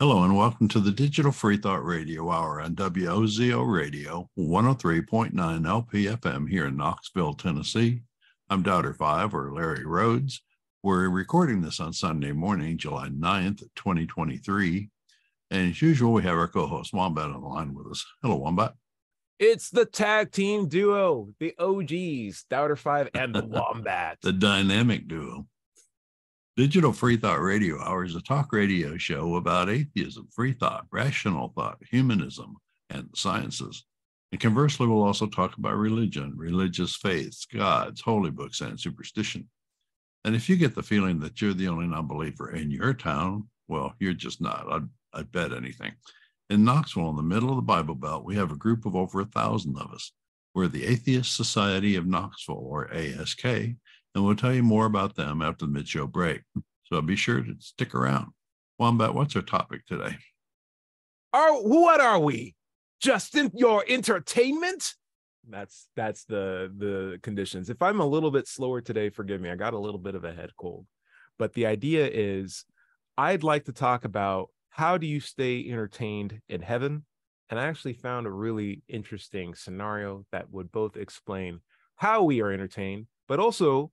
Hello and welcome to the Digital Free Thought Radio Hour on WOZO Radio 103.9 LPFM here in Knoxville, Tennessee. I'm Doubter 5 or Larry Rhodes. We're recording this on Sunday morning, July 9th, 2023. And as usual, we have our co-host Wombat on the line with us. Hello, Wombat. It's the tag team duo, the OGs, Doubter 5 and the Wombat. the dynamic duo. Digital Free Thought Radio Hour is a talk radio show about atheism, free thought, rational thought, humanism, and sciences. And conversely, we'll also talk about religion, religious faiths, gods, holy books, and superstition. And if you get the feeling that you're the only non believer in your town, well, you're just not. I'd, I'd bet anything. In Knoxville, in the middle of the Bible Belt, we have a group of over a thousand of us. We're the Atheist Society of Knoxville, or ASK, and we'll tell you more about them after the mid-show break. So be sure to stick around. Wombat, what's our topic today? Are what are we? Just in your entertainment? That's that's the the conditions. If I'm a little bit slower today, forgive me. I got a little bit of a head cold. But the idea is I'd like to talk about how do you stay entertained in heaven? And I actually found a really interesting scenario that would both explain how we are entertained, but also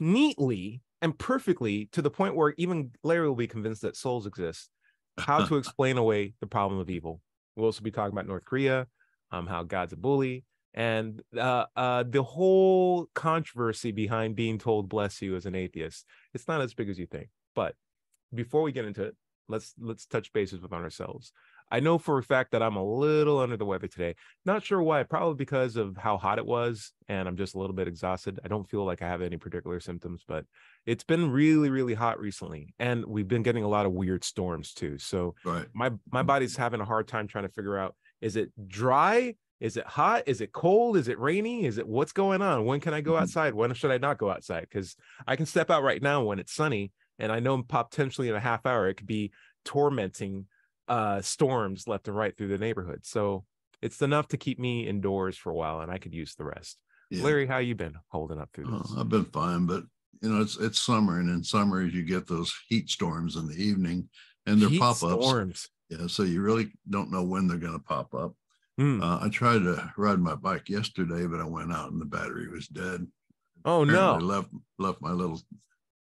neatly and perfectly to the point where even Larry will be convinced that souls exist, how to explain away the problem of evil. We'll also be talking about North Korea, um, how God's a bully, and uh, uh, the whole controversy behind being told "bless you" as an atheist. It's not as big as you think. But before we get into it, let's let's touch bases with on ourselves. I know for a fact that I'm a little under the weather today. Not sure why, probably because of how hot it was and I'm just a little bit exhausted. I don't feel like I have any particular symptoms, but it's been really really hot recently and we've been getting a lot of weird storms too. So right. my my body's having a hard time trying to figure out is it dry? Is it hot? Is it cold? Is it rainy? Is it what's going on? When can I go Mm-hmm. outside? When should I not go outside? Cuz I can step out right now when it's sunny and I know potentially in a half hour it could be tormenting uh storms left and right through the neighborhood. So it's enough to keep me indoors for a while and I could use the rest. Yeah. Larry, how you been holding up through Oh, this? I've been fine, but you know, it's it's summer, and in summer you get those heat storms in the evening, and they're pop ups. storms. Yeah, so you really don't know when they're going to pop up. Hmm. Uh, I tried to ride my bike yesterday, but I went out and the battery was dead. oh Apparently no. left left my little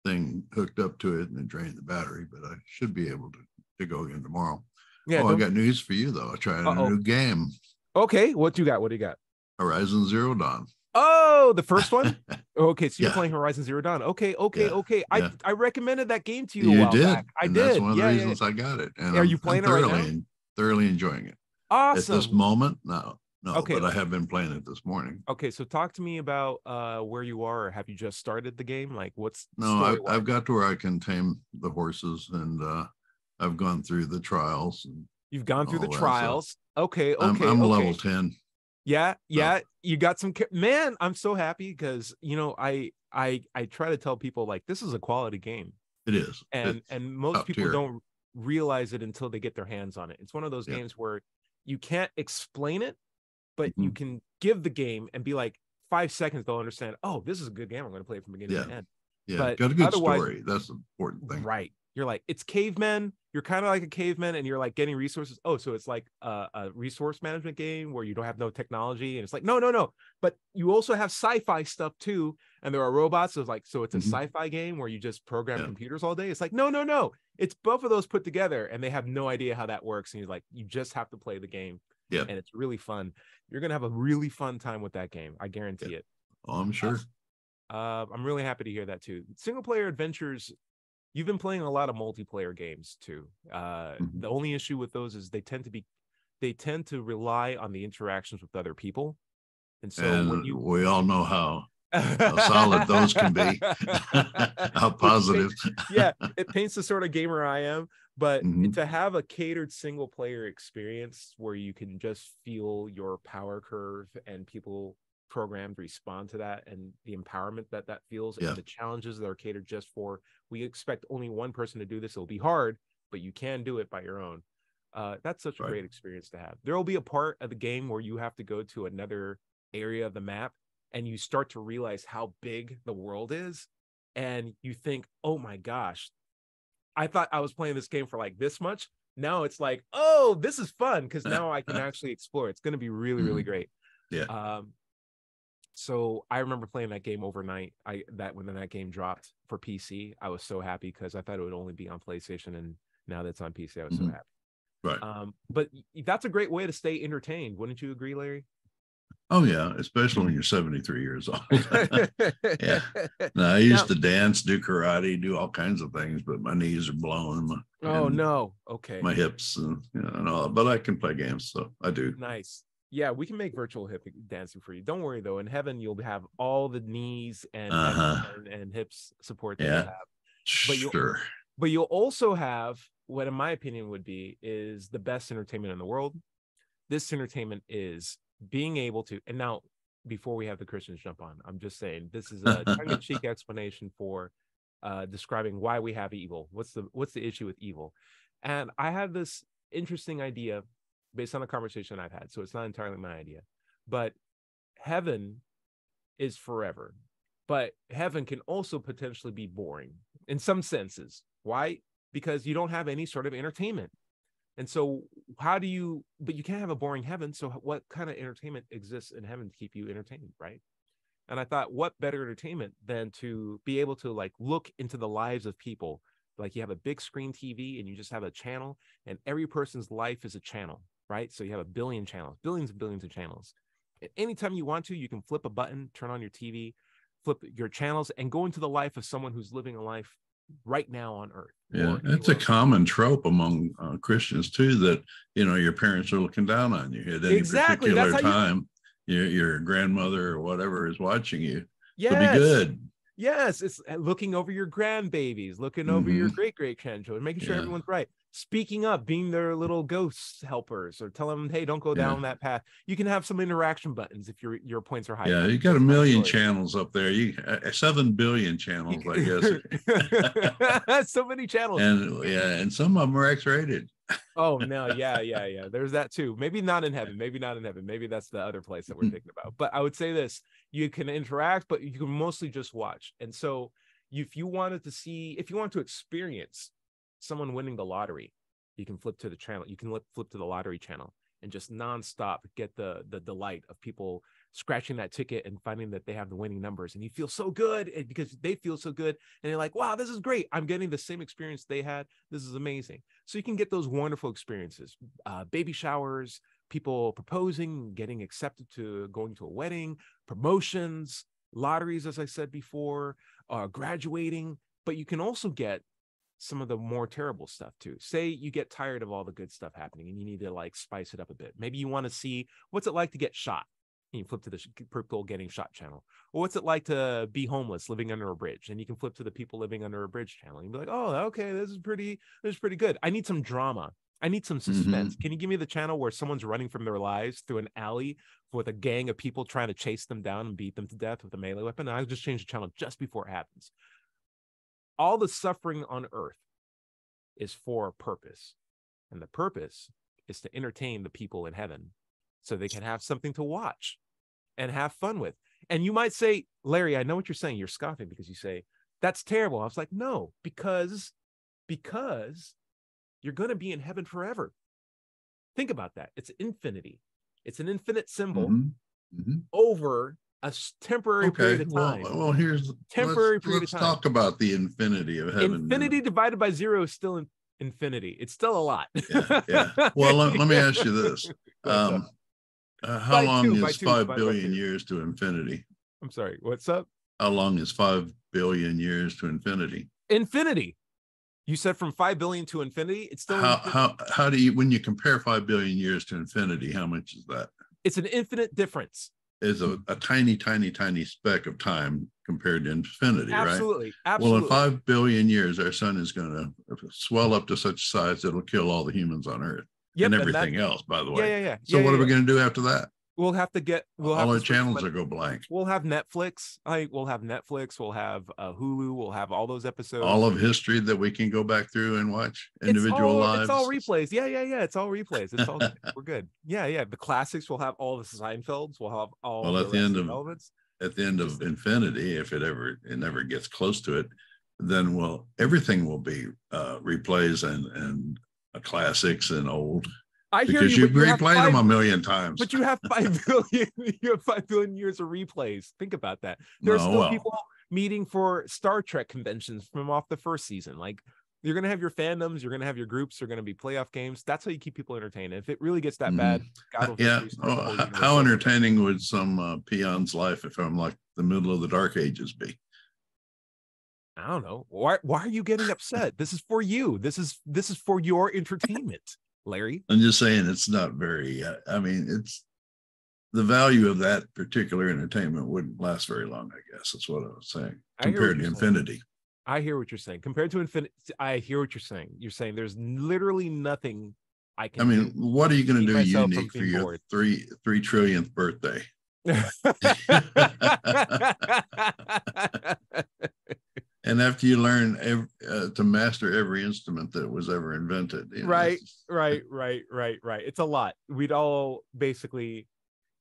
thing hooked up to it and it drained the battery, but I should be able to, to go again tomorrow. Yeah. oh, I got news for you though. I tried a Uh-oh. new game, okay, what do you got? What do you got? Horizon Zero Dawn. Oh, the first one? Okay, so you're Yeah. playing Horizon Zero Dawn. Okay, okay, Yeah, okay. I yeah. I recommended that game to you. a You while did. back. I and did. That's one of the yeah, yeah, reasons I got it. And Are I'm- you I'm playing it right now? thoroughly, thoroughly enjoying it. Awesome. At this moment, no, no. Okay. But I have been playing it this morning. Okay, so talk to me about uh where you are. Or have you just started the game? Like, what's No, I've. I've got to where I can tame the horses, and uh, I've gone through the trials. And You've gone through the trials. Okay, okay, I'm, I'm okay. level ten. Yeah, yeah. You got some. Man, I'm so happy because you know I I I try to tell people like this is a quality game, It is. and It's and most people tier. don't realize it until they get their hands on it. It's one of those Yeah. games where you can't explain it, but you Mhm. can give the game and be like five seconds they'll understand. Oh, this is a good game. I'm going to play it from beginning to Yeah. end. yeah, but got a good story. That's the important thing. Right. You're like, it's cavemen. You're kind of like a caveman and you're like getting resources. Oh, so it's like a, a resource management game where you don't have no technology. And it's like, no, no, no. But you also have sci-fi stuff too. And there are robots. So it's like, so it's a Mhm. sci-fi game where you just program Yeah. computers all day. It's like, no, no, no. It's both of those put together and they have no idea how that works. And you're like, you just have to play the game. Yeah. And it's really fun. You're gonna have a really fun time with that game. I guarantee it. Oh, I'm sure. Uh, I'm really happy to hear that too. Single player adventures, you've been playing a lot of multiplayer games too. Uh, Mhm. The only issue with those is they tend to be, they tend to rely on the interactions with other people, and so and when you we all know how how solid those can be. how positive. yeah, it paints the sort of gamer I am. But Mhm. to have a catered single player experience where you can just feel your power curve and people programmed respond to that and the empowerment that that feels Yeah. and the challenges that are catered just for we expect only one person to do this it'll be hard but you can do it by your own uh, that's such a Right. great experience to have there will be a part of the game where you have to go to another area of the map and you start to realize how big the world is and you think oh my gosh i thought i was playing this game for like this much now it's like, oh, this is fun because now I can actually explore. It's going to be really, really Mhm. great. Yeah. Um, so I remember playing that game overnight. I that when that game dropped for PC, I was so happy because I thought it would only be on PlayStation, and now that's on PC, I was so Mhm. happy. Right. Um, but that's a great way to stay entertained, wouldn't you agree, Larry? Oh yeah, especially when you're 73 years old. Yeah. Now, I used Now- to dance, do karate, do all kinds of things, but my knees are blown, my, Oh no. Okay. my hips, and, you know, and all. But I can play games, so I do. Nice. Yeah, we can make virtual hip dancing for you. Don't worry though. In heaven, you'll have all the knees and Uh-huh. and, and hips support that you have. But you'll- Sure. But you'll also have what, in my opinion, would be is the best entertainment in the world. This entertainment is being able to. And now, before we have the Christians jump on, I'm just saying this is a tongue-in-cheek explanation for uh, describing why we have evil. What's the what's the issue with evil? And I have this interesting idea based on a conversation I've had. So it's not entirely my idea, but heaven is forever. But heaven can also potentially be boring in some senses. Why? Because you don't have any sort of entertainment. And so, how do you, but you can't have a boring heaven. So, what kind of entertainment exists in heaven to keep you entertained? Right. And I thought, what better entertainment than to be able to like look into the lives of people? Like you have a big screen TV and you just have a channel, and every person's life is a channel, right? So you have a billion channels, billions and billions of channels. Anytime you want to, you can flip a button, turn on your TV, flip your channels, and go into the life of someone who's living a life right now on earth. Yeah, it's a common trope among uh, Christians too that you know your parents are looking down on you at any Exactly, particular that's how you- time. Your your grandmother or whatever is watching you. yes. To be good. Yes, it's uh, looking over your grandbabies, looking over your great great grandchildren, making sure Yeah. everyone's right. Speaking up, being their little ghost helpers, or tell them, "Hey, don't go Yeah. down that path." You can have some interaction buttons if your your points are high. Yeah, you got a million channels up there. You uh, seven billion channels, I guess. so many channels. and yeah, and some of them are X-rated. Oh no, yeah, yeah, yeah. There's that too. Maybe not in heaven. Maybe not in heaven. Maybe that's the other place that we're thinking about. But I would say this: you can interact, but you can mostly just watch. And so, if you wanted to see, if you want to experience someone winning the lottery, you can flip to the channel. You can flip to the lottery channel and just nonstop get the the delight of people scratching that ticket and finding that they have the winning numbers and you feel so good because they feel so good and you're like wow this is great. I'm getting the same experience they had. This is amazing. So you can get those wonderful experiences uh, baby showers people proposing getting accepted to going to a wedding promotions lotteries as i said before uh, graduating. But you can also get some of the more terrible stuff too. Say you get tired of all the good stuff happening and you need to like spice it up a bit. Maybe you want to see what's it like to get shot. And you flip to the purple getting shot channel. Or what's it like to be homeless living under a bridge and you can flip to the people living under a bridge channel and be like oh okay this is pretty this is pretty good. I need some drama. I need some mm-hmm. suspense. Can you give me the channel where someone's running from their lives through an alley with a gang of people trying to chase them down and beat them to death with a melee weapon? And i just change the channel just before it happens all the suffering on earth is for a purpose and the purpose is to entertain the people in heaven so they can have something to watch and have fun with. And you might say, Larry, I know what you're saying. You're scoffing because you say, that's terrible. I was like, no, because because you're going to be in heaven forever. Think about that. It's infinity. It's an infinite symbol Mhm. Mhm. over a temporary period of time. well, here's Temporary let's, period let's time. talk about the infinity of heaven. infinity divided by zero is still in, infinity. It's still a lot. Yeah, yeah. Well, let, let me ask you this: um, uh, how By long two, is two, five billion years to infinity? I'm sorry. What's up? How long is five billion years to infinity? Infinity. You said from five billion to infinity. It's still How infin- how how do you when you compare five billion years to infinity? How much is that? it's an infinite difference. Is a, a tiny, tiny, tiny speck of time compared to infinity, right? Absolutely. Well, in five billion years, our sun is going to swell up to such size it'll kill all the humans on Earth Yep, and that- everything else. By the yeah, way, yeah, yeah. so yeah, what yeah, are we yeah. going to do after that? We'll have to get. We'll all our channels will go blank. We'll have Netflix. I we'll have Netflix. We'll have uh, Hulu. We'll have all those episodes. All of history that we can go back through and watch It's individual all- lives. It's all replays. Yeah, yeah, yeah. It's all replays. It's all we're good. Yeah, yeah. The classics. We'll have all the Seinfelds. We'll have all. Well, at the end of- elements. At the end of infinity, if it ever it never gets close to it, then well everything will be uh, replays and and classics and old I hear because you, you've but you replayed them a million times. But you have five billion. You have five billion years of replays. Think about that. There's No, still well. people meeting for Star Trek conventions from off the first season. Like you're gonna have your fandoms, you're gonna have your groups, you're gonna be playoff games. That's how you keep people entertained. If it really gets that Mhm. bad, God yeah. Oh, whole h- universe how entertaining would some uh, peon's life if I'm like the middle of the dark ages be? I don't know. Why why are you getting upset? This is for you. This is this is for your entertainment, Larry. I'm just saying it's not very. Uh, I mean, it's the value of that particular entertainment wouldn't last very long. I guess that's what I was saying I hear what compared to you're saying. infinity. I hear what you're saying. Compared to infinite, I hear what you're saying. You're saying there's literally nothing I can I mean, what are you going to do unique for your bored. three three trillionth birthday? And after you learn uh, to master every instrument that was ever invented, you know, Right. right, right, right, right. It's a lot. We'd all basically,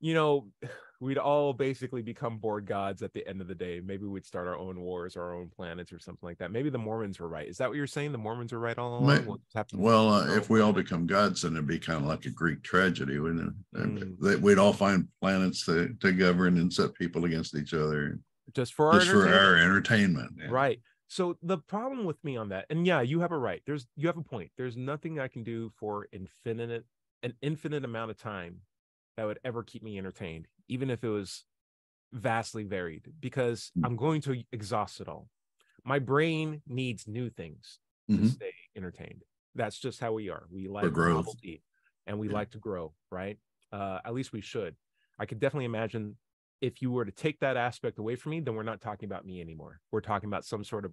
you know, we'd all basically become bored gods at the end of the day. Maybe we'd start our own wars, or our own planets, or something like that. Maybe the Mormons were right. Is that what you're saying? The Mormons are right all along. We'll just have to- Well, uh, Oh, if we all become gods, then it'd be kind of like a Greek tragedy, wouldn't it? Mm. We'd all find planets to, to govern and set people against each other just for our for entertainment. our entertainment. yeah. Right. So the problem with me on that, and yeah, you have a right. There's you have a point. There's nothing I can do for infinite an infinite amount of time that would ever keep me entertained, even if it was vastly varied, because Mm. I'm going to exhaust it all. My brain needs new things to Mhm. stay entertained. That's just how we are. We like novelty and we Yeah. like to grow, right? Uh, at least we should. I could definitely imagine if you were to take that aspect away from me, then we're not talking about me anymore. We're talking about some sort of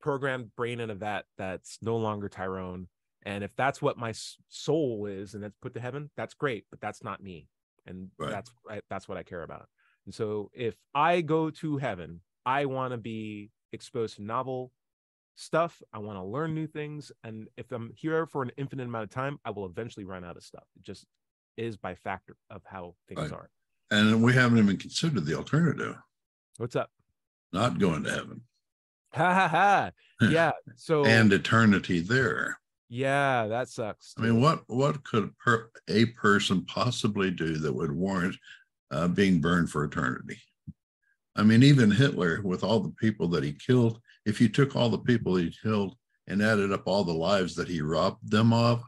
programmed brain in a vat that's no longer Tyrone. And if that's what my soul is and that's put to heaven, that's great, but that's not me. And Right. that's that's what I care about. And so if I go to heaven, I want to be exposed to novel stuff. I want to learn new things. And if I'm here for an infinite amount of time, I will eventually run out of stuff. It just is by factor of how things Right. are. And we haven't even considered the alternative, What's up? not going to heaven Ha ha ha. Yeah. So and eternity there. yeah, that sucks. I mean, what what could per, a person possibly do that would warrant uh, being burned for eternity? I mean, even Hitler, with all the people that he killed, if you took all the people he killed and added up all the lives that he robbed them of,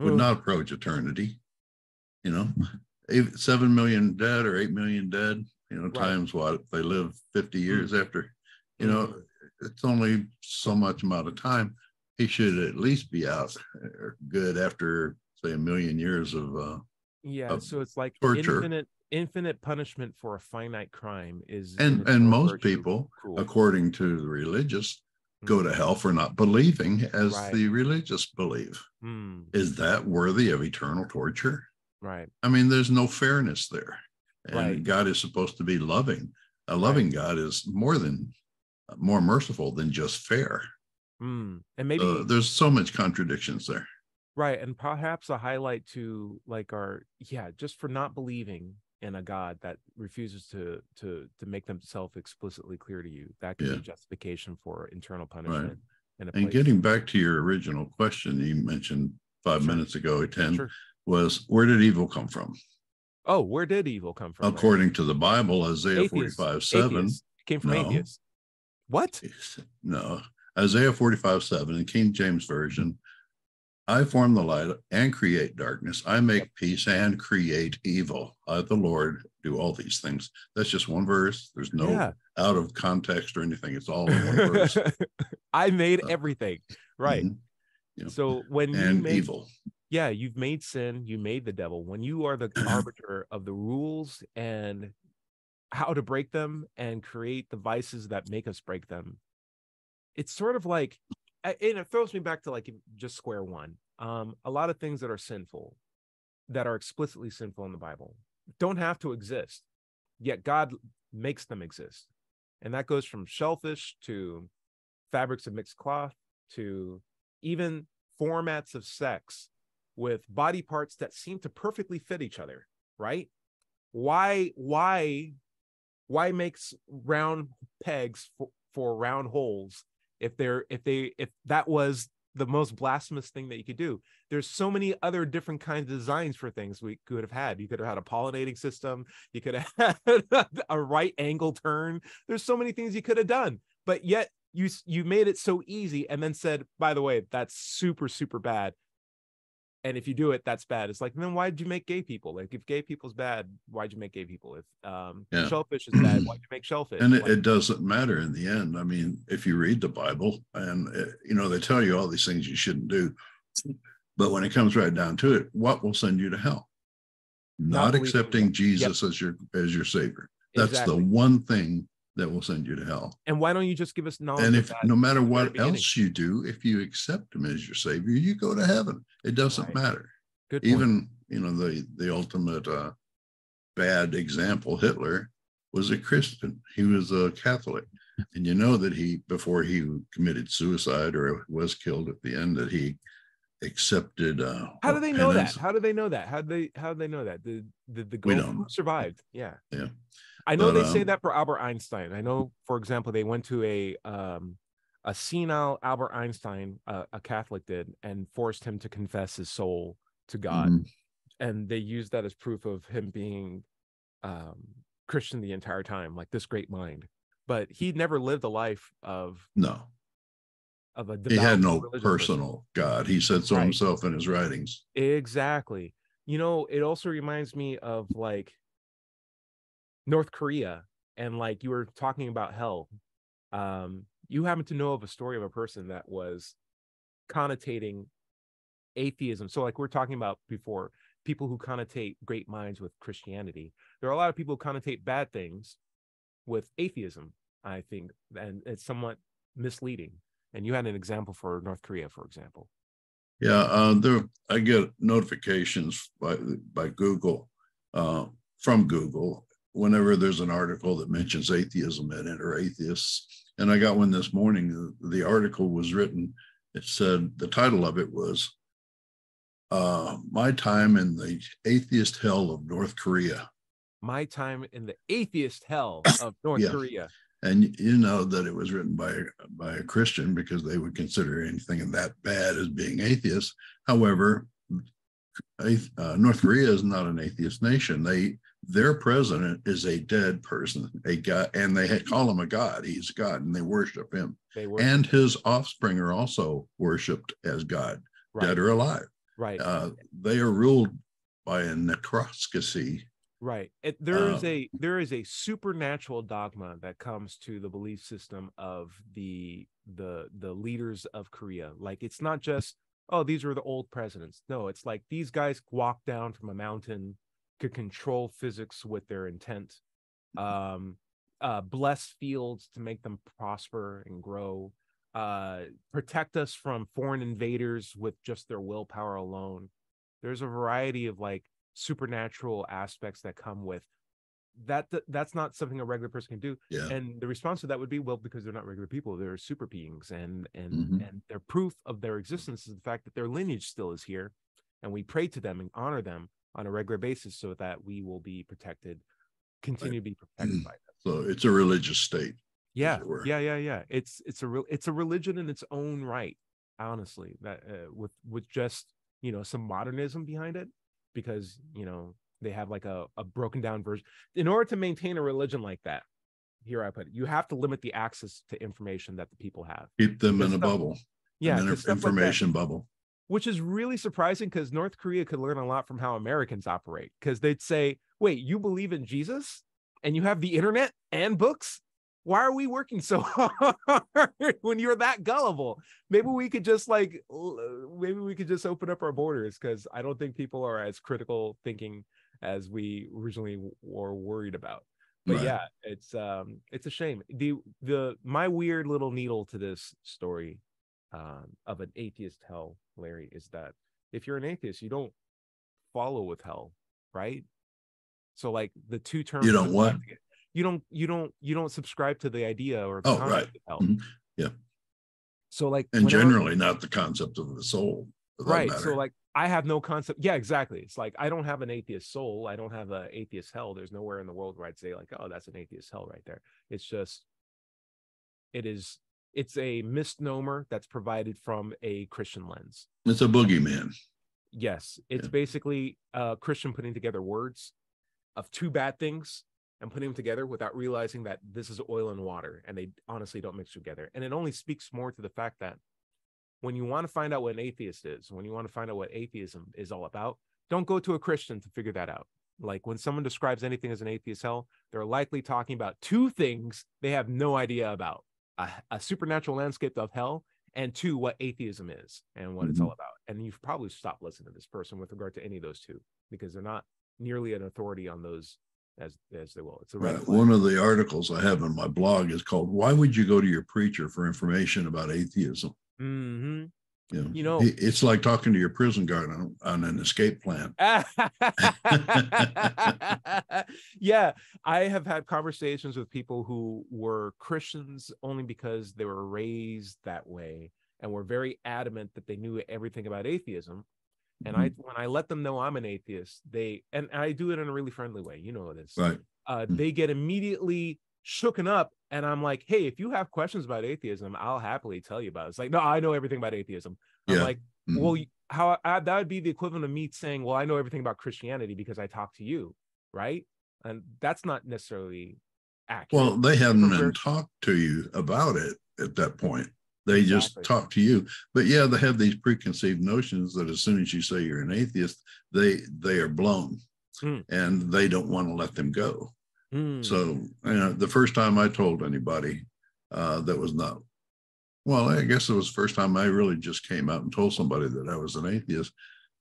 would not approach eternity. You know, eight, seven million dead or eight million dead. You know, Right. times what they live fifty years after. You know, Mhm. it's only so much amount of time. He should at least be out uh, good after say a million years of uh, Yeah, of so it's like torture. infinite infinite punishment for a finite crime is and and most people, cruel. according to the religious, go to hell for not believing as Right. the religious believe. Mm, Is that worthy of eternal torture? Right. I mean, there's no fairness there. And Right. God is supposed to be loving. A loving God is more than more merciful than just fair. Mm. And maybe Uh, there's so much contradictions there. right, and perhaps a highlight to like our yeah, just for not believing in a God that refuses to to to make themselves explicitly clear to you. That could Yeah. be justification for internal punishment. in And place- getting back to your original question you mentioned five Sure. minutes ago, 10 Sure. Was where did evil come from? Oh, where did evil come from? According to the Bible, Isaiah Atheists. 45 7. Atheists. Came from No. atheists. What? No, Isaiah 45 7 in King James Version. I form the light and create darkness. I make peace and create evil. I, the Lord, do all these things. That's just one verse. There's no Yeah. out of context or anything. It's all in one verse. I made Uh, everything. Right. Mhm. Yeah. So when you And make evil. Yeah, you've made sin, you made the devil. When you are the arbiter of the rules and how to break them and create the vices that make us break them, it's sort of like and it throws me back to like just square one. Um, a lot of things that are sinful, that are explicitly sinful in the Bible, don't have to exist, yet God makes them exist. And that goes from shellfish to fabrics of mixed cloth to even formats of sex with body parts that seem to perfectly fit each other, right? Why, why, why makes round pegs for, for round holes if they're if they if that was the most blasphemous thing that you could do. There's so many other different kinds of designs for things we could have had. You could have had a pollinating system. You could have had a right angle turn. There's so many things you could have done, but yet you you made it so easy and then said, by the way, that's super super bad and if you do it that's bad. It's like then why'd you make gay people? Like if gay people's bad why'd you make gay people? If um yeah. shellfish is bad why'd you make shellfish? And it, it, doesn't matter in the end. I mean if you read the bible and it, uh, you know they tell you all these things you shouldn't do but when it comes right down to it what will send you to hell? Not, not accepting jesus yep. as your as your savior. That's exactly. the one thing that will send you to hell. And why don't you just give us knowledge? And if no matter what else you do, if you accept him as your savior, you go to heaven. It doesn't right. matter. Good Even you know the the ultimate uh, bad example, Hitler was a Christian. He was a Catholic, and you know that he before he committed suicide or was killed at the end that he accepted. Uh, how do they know that? How do they know that? How do they how do they know that? The the the survived. Yeah. Yeah. I know they say that for Albert Einstein. I know, for example, they went to a um, a senile Albert Einstein, uh, a Catholic did, and forced him to confess his soul to God, mm-hmm. and they used that as proof of him being um, Christian the entire time, like this great mind. But he never lived a life of no of a he had no personal person. God. He said so right. himself in his writings. Exactly. You know, it also reminds me of like North Korea and like you were talking about hell. Um, you happen to know of a story of a person that was connotating atheism. So, like we're talking about before, people who connotate great minds with Christianity. There are a lot of people who connotate bad things with atheism, I think, and it's somewhat misleading. And you had an example for North Korea, for example. Yeah, uh, there I get notifications by by Google uh, from Google whenever there's an article that mentions atheism in it or atheists. And I got one this morning. The, article was written. It said the title of it was uh, "My Time in the Atheist Hell of North Korea." My time in the atheist hell of North yeah. Korea and you know that it was written by by a Christian because they would consider anything that bad as being atheist. However, uh, North Korea is not an atheist nation. They their president is a dead person, a god, and they call him a god. He's God, and they worship him. They worship and his offspring are also worshipped as God, right. dead or alive. Right. Uh, they are ruled by a necrocracy Right. It, there is um, a there is a supernatural dogma that comes to the belief system of the the the leaders of Korea. Like it's not just oh these are the old presidents. No, it's like these guys walked down from a mountain, could control physics with their intent, mm-hmm. um, uh, bless fields to make them prosper and grow, uh, protect us from foreign invaders with just their willpower alone. There's a variety of like supernatural aspects that come with that that's not something a regular person can do yeah. and the response to that would be well because they're not regular people they're super beings and and mm-hmm. and their proof of their existence is the fact that their lineage still is here and we pray to them and honor them on a regular basis so that we will be protected continue right. to be protected by them so it's a religious state yeah. yeah yeah yeah. It's it's a real it's a religion in its own right honestly that uh, with with just you know some modernism behind it because you know they have like a, a broken down version. In order to maintain a religion like that here i put it you have to limit the access to information that the people have. Keep them because in a bubble. Yeah an information like bubble which is really surprising because north korea could learn a lot from how americans operate because they'd say wait you believe in jesus and you have the internet and books? Why are we working so hard when you're that gullible? Maybe we could just like maybe we could just open up our borders because i don't think people are as critical thinking as we originally were worried about. But right. yeah it's um it's a shame. The the my weird little needle to this story um of an atheist hell larry is that if you're an atheist you don't follow with hell right? So like the two terms you don't what? you don't you don't you don't subscribe to the idea or the oh right. mm-hmm. yeah. So like and generally not the concept of the soul right so like i have no concept yeah exactly. It's like i don't have an atheist soul i don't have an atheist hell there's nowhere in the world where i'd say like oh that's an atheist hell right there. It's just it is it's a misnomer that's provided from a Christian lens. It's a boogeyman. Yes, it's Yeah. basically a Christian putting together words of two bad things and putting them together without realizing that this is oil and water and they honestly don't mix together. And it only speaks more to the fact that when you want to find out what an atheist is, when you want to find out what atheism is all about, don't go to a Christian to figure that out. Like when someone describes anything as an atheist hell, they're likely talking about two things they have no idea about a, a supernatural landscape of hell, and two, what atheism is and what it's all about. And you've probably stopped listening to this person with regard to any of those two because they're not nearly an authority on those as as they will. It's a Right. One of the articles I have on my blog is called "Why Would You Go to Your Preacher for Information About Atheism?" Mhm. You know, You know- it's like talking to your prison guard on, on an escape plan. yeah, I have had conversations with people who were Christians only because they were raised that way and were very adamant that they knew everything about atheism. And I, Mm-hmm. when I let them know I'm an atheist, they, and I do it in a really friendly way. You know this. Right. Uh, Mm. they get immediately shooken up, and I'm like, "Hey, if you have questions about atheism, I'll happily tell you about it." It's like, no, I know everything about atheism. I'm Yeah. like, Mhm. well how I, that would be the equivalent of me saying well i know everything about christianity because i talk to you right and that's not necessarily accurate Well, they haven't been talked to you about it at that point. They just Exactly. talk to you. But yeah, they have these preconceived notions that as soon as you say you're an atheist, they they are blown Hmm. and they don't want to let them go. Hmm. So, you know, the first time I told anybody uh, that was not, well, I guess it was the first time I really just came out and told somebody that I was an atheist.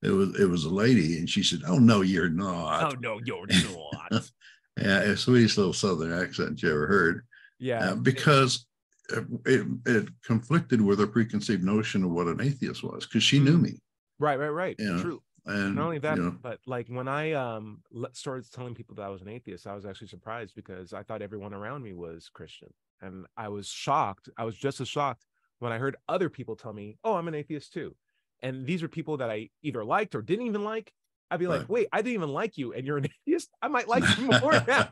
It was it was a lady, and she said, "Oh no, you're not." oh no you're not Yeah, sweetest little southern accent you ever heard. yeah Uh, because it, it, it conflicted with her preconceived notion of what an atheist was because she knew Mm. me right right right you know, true and not only that you know, but like when i um started telling people that i was an atheist i was actually surprised because i thought everyone around me was christian. And i was shocked i was just as shocked when i heard other people tell me oh i'm an atheist too. And these are people that i either liked or didn't even like. I'd be like Right. wait i didn't even like you and you're an atheist? I might like you more. Yeah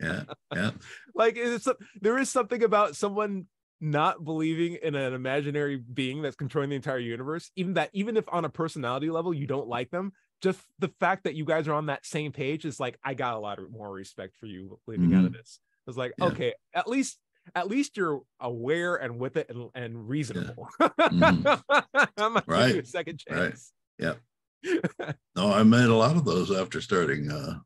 yeah. Like it's there is something about someone not believing in an imaginary being that's controlling the entire universe even that even if on a personality level you don't like them just the fact that you guys are on that same page is like i got a lot more respect for you leaving out of this. It's like Yeah. okay at least at least you're aware and with it and, and reasonable. I might give you a Right. second Right. chance. No i met a lot of those after starting uh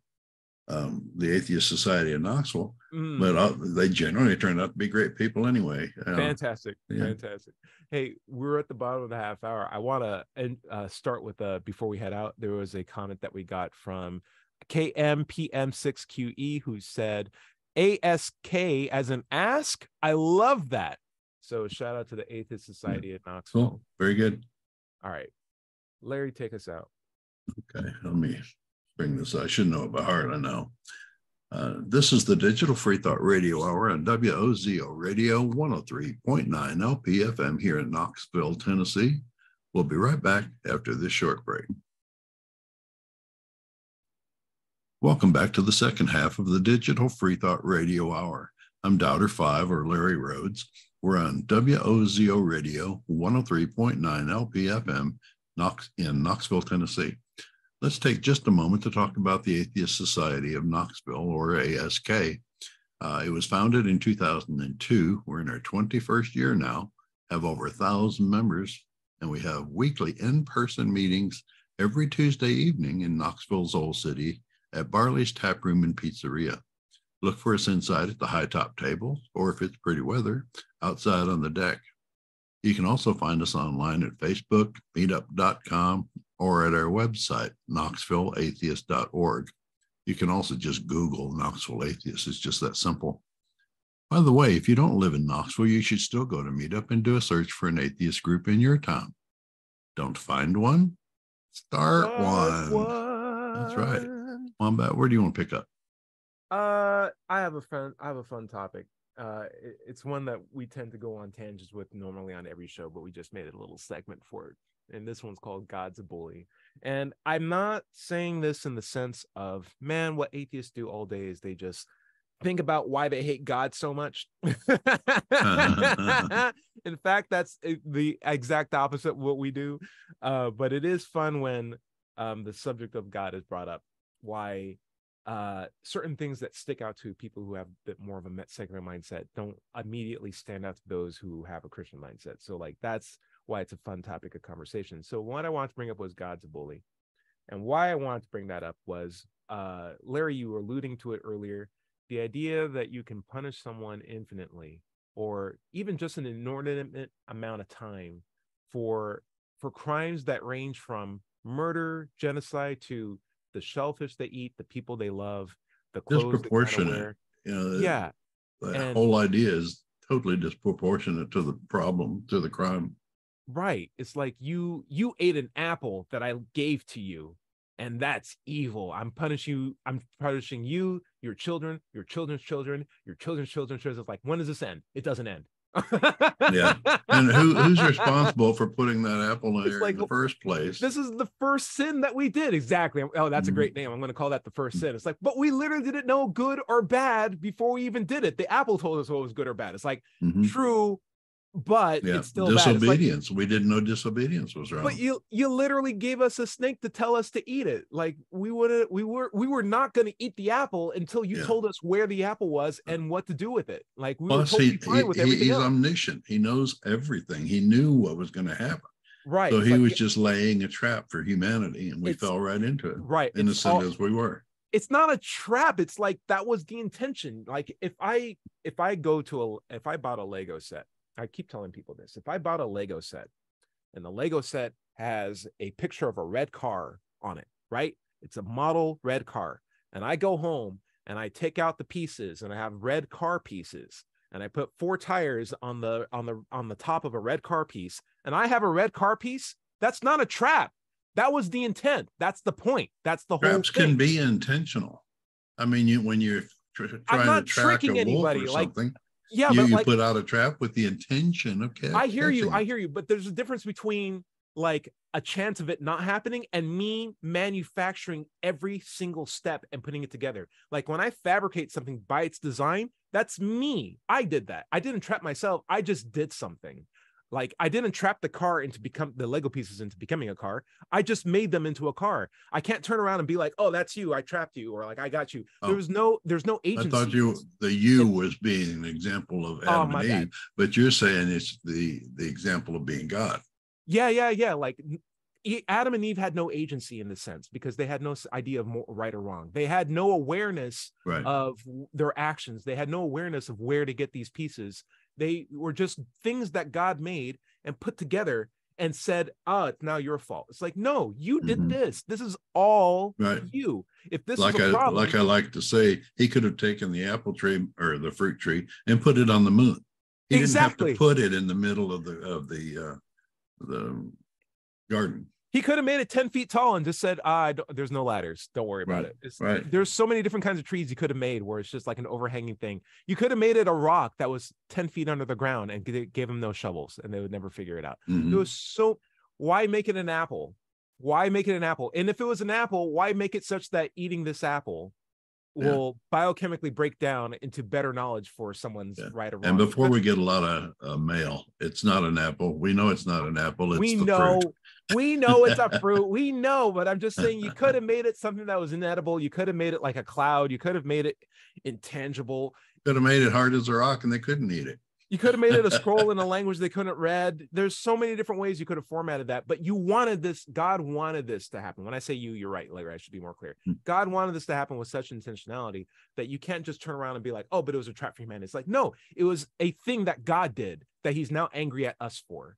um, the atheist society in knoxville Mm. but uh, they generally turned out to be great people anyway uh, Fantastic. yeah. Fantastic. Hey, we're at the bottom of the half hour. I want to uh, start with uh, before we head out. There was a comment that we got from KMPM6QE E who said, ASK as an ask. I love that. So shout out to the Atheist Society at Knoxville. cool very good All right. Larry, take us out. Okay, let me bring this. I should know it by heart. I know. Uh, this is the Digital Free Thought Radio Hour on WOZO Radio 103.9 LPFM here in Knoxville, Tennessee. We'll be right back after this short break. Welcome back to the second half of the Digital Free Thought Radio Hour. I'm Doubter 5 or Larry Rhodes. We're on WOZO Radio 103.9 LPFM in Knoxville, Tennessee. Let's take just a moment to talk about the Atheist Society of Knoxville, or ASK. Uh, it was founded in 2002. We're in our 21st year now, have over a thousand members, and we have weekly in-person meetings every Tuesday evening in Knoxville's Old City at Barley's Tap Room and Pizzeria. Look for us inside at the high top table, or if it's pretty weather, outside on the deck. You can also find us online at Facebook, meetup.com, or at our website, knoxvilleatheist.org. You can also just Google Knoxville Atheist. It's just that simple. By the way, if you don't live in Knoxville, you should still go to Meetup and do a search for an atheist group in your town. Don't find one? Start one. That's right. Wombat, where do you want to pick up? Uh, I have a fun. I have a fun topic. Uh, it- it's one that we tend to go on tangents with normally on every show, but we just made it a little segment for it. And this one's called "God's a Bully." And I'm not saying this in the sense of, man, what atheists do all day is they just think about why they hate God so much. In fact, that's eh, the exact opposite of what we do. Uh, but it is fun when um, the subject of God is brought up. Why uh, certain things that stick out to people who have a bit more of a secular mindset don't immediately stand out to those who have a Christian mindset. So, like, that's why it's a fun topic of conversation. So, what I wanted to bring up was God's a bully. And why I wanted to bring that up was uh, Larry, you were alluding to it earlier. The idea that you can punish someone infinitely or even just an inordinate amount of time for for crimes that range from murder genocide to the shellfish they eat the people they love the clothes disproportionate. you know yeah. the and, whole idea is totally disproportionate to the problem to the crime right it's like you you ate an apple that i gave to you and that's evil. I'm punishing you. I'm punishing you, your children, your children's children, your children's children's children. It's like, when does this end? It doesn't end. yeah, and who, who's responsible for putting that apple in there like, in the first place? This is the first sin that we did. Exactly. Oh, that's mm-hmm. a great name. I'm going to call that the first sin. It's like, but we literally didn't know good or bad before we even did it. The apple told us what was good or bad. It's like mm-hmm. true but yeah. it's still disobedience. Like, we didn't know disobedience was wrong. But you you literally gave us a snake to tell us to eat it. Like we would we were we were not going to eat the apple until you yeah. told us where the apple was uh, and what to do with it. Like we Plus, were totally he, fine he, with everything. He's else. omniscient. He knows everything. He knew what was going to happen. Right. So he like, was just laying a trap for humanity, and we fell right into it. Right. Innocent all, as we were. It's not a trap. It's like that was the intention. Like if I if I go to a if I bought a Lego set I keep telling people this. If I bought a Lego set and the Lego set has a picture of a red car on it, right? It's a model red car. And I go home and I take out the pieces and I have red car pieces and I put four tires on the on the on the top of a red car piece and I have a red car piece, that's not a trap. That was the intent. That's the point. That's the whole Traps can be intentional. I mean, you when you're tr- trying to track a wolf anybody. or something. Like, yeah, you, but you like, put out a trap with the intention of catching. I hear you. I hear you. But there's a difference between like a chance of it not happening and me manufacturing every single step and putting it together. Like when I fabricate something by its design, that's me. I did that. I didn't trap myself. I just did something. Like I didn't trap the car into become the Lego pieces into becoming a car. I just made them into a car. I can't turn around and be like, "Oh, that's you. I trapped you," or like, "I got you." Oh. There was no, there's no agency. I thought you the you was being an example of oh, Adam oh, and Eve, bad. but you're saying it's the the example of being God. Yeah, yeah, yeah. Like Adam and Eve had no agency in this sense because they had no idea of right or wrong. They had no awareness right. of their actions. They had no awareness of where to get these pieces. They were just things that God made and put together and said, "Ah, it's now your fault." It's like, no, you did mm-hmm. this. This is all right. you. If this like I problem, like I like to say, he could have taken the apple tree or the fruit tree and put it on the moon. He exactly. didn't have to put it in the middle of the of the uh, the garden. He could have made it 10 feet tall and just said, ah, there's no ladders. Don't worry about right, it. It's, right. There's so many different kinds of trees you could have made where it's just like an overhanging thing. You could have made it a rock that was 10 feet under the ground and gave them no shovels and they would never figure it out. Mm-hmm. It was so, why make it an apple? Why make it an apple? And if it was an apple, why make it such that eating this apple will yeah. biochemically break down into better knowledge for someone's yeah. right or wrong. And before we get a lot of uh, mail, it's not an apple. We know it's not an apple. It's we know, we know it's a fruit. We know, but I'm just saying you could have made it something that was inedible. You could have made it like a cloud. You could have made it intangible. Could have made it hard as a rock, and they couldn't eat it. You could have made it a scroll in a language they couldn't read. There's so many different ways you could have formatted that, but you wanted this. God wanted this to happen. When I say you, you're right, Larry. I should be more clear. Hmm. God wanted this to happen with such intentionality that you can't just turn around and be like, "Oh, but it was a trap for humanity." It's like, no, it was a thing that God did that He's now angry at us for,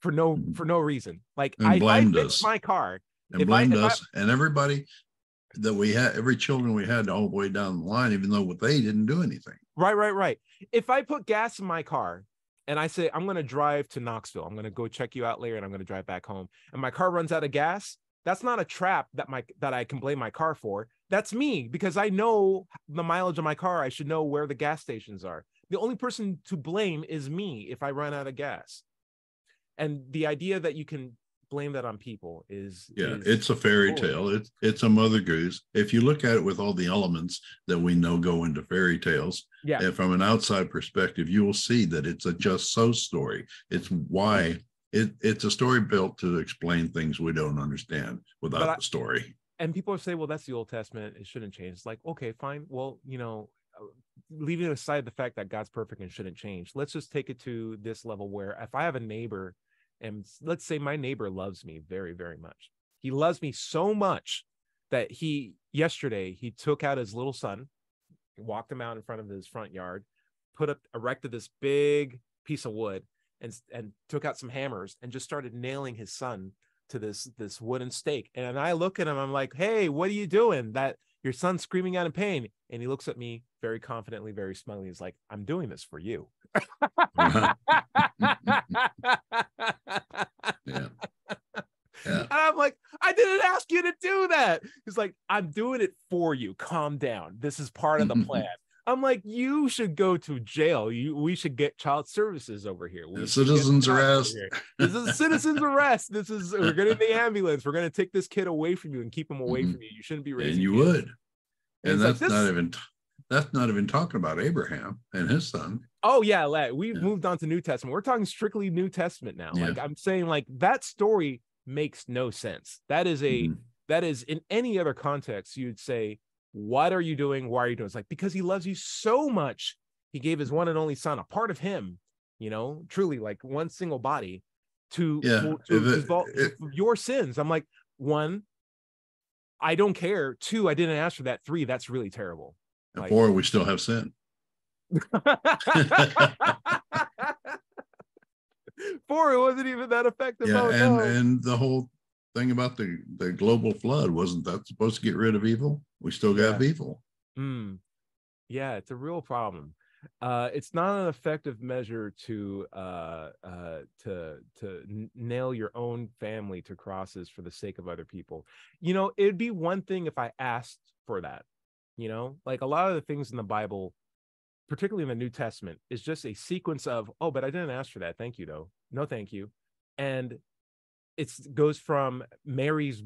for no hmm. for no reason. Like and I, blamed I us. my car and blamed I, us I, and everybody that we had, every children we had all the way down the line, even though they didn't do anything. Right, right, right. If I put gas in my car and I say, I'm going to drive to Knoxville, I'm going to go check you out later and I'm going to drive back home, and my car runs out of gas, that's not a trap that my that I can blame my car for. That's me because I know the mileage of my car. I should know where the gas stations are. The only person to blame is me if I run out of gas. And the idea that you can blame that on people is Yeah, is it's a fairy tale. It's it's a mother goose. If you look at it with all the elements that we know go into fairy tales, yeah and from an outside perspective, you will see that it's a just so story. It's why it it's a story built to explain things we don't understand without I- the story. and people say, well, that's the Old Testament. It shouldn't change. It's like, okay, fine. Well, you know, uh, leaving aside the fact that God's perfect and shouldn't change, let's just take it to this level where if I have a neighbor and let's say my neighbor loves me very, very much. He loves me so much that he, yesterday, he took out his little son, walked him out in front of his front yard, put up, erected this big piece of wood and, and took out some hammers and just started nailing his son to this this wooden stake. And i look at him i'm like hey what are you doing? That your son's screaming out in pain. And he looks at me very confidently very smugly he's like i'm doing this for you Yeah. And I'm like, I didn't ask you to do that. He's like, I'm doing it for you. Calm down. This is part of the plan. I'm like, you should go to jail. You we should get child services over here. We Yeah, citizens arrest. This is citizen's arrest. This is we're getting the ambulance. We're gonna take this kid away from you and keep him away Mhm. from you. You shouldn't be raising. And you kids." would. And And it's like, that's not even that's not even talking about Abraham and his son. Oh yeah, like, we've Yeah. moved on to New Testament. We're talking strictly New Testament now. Yeah. Like I'm saying, like that story makes no sense. That is a Mhm. that is in any other context, you'd say, What are you doing? Why are you doing? It's like because he loves you so much, he gave his one and only son, a part of him, you know, truly like one single body to, Yeah, to, to it- it- your sins. I'm like, one, I don't care. Two, I didn't ask for that. Three, that's really terrible. Like- four, we still have sin. Four, it wasn't even that effective. Yeah, oh, and no. and the whole thing about the the global flood wasn't that supposed to get rid of evil? We still got evil. Mm. Yeah, it's a real problem. Uh, it's not an effective measure to uh, uh, to to n- nail your own family to crosses for the sake of other people. You know, it'd be one thing if I asked for that. You know, like a lot of the things in the Bible, particularly in the New Testament, is just a sequence of, oh, but I didn't ask for that. Thank you, though. No, thank you. And it goes from Mary's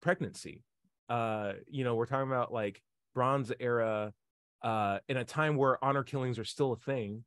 pregnancy. Uh, you know, we're talking about like Bronze era, uh, in a time where honor killings are still a thing.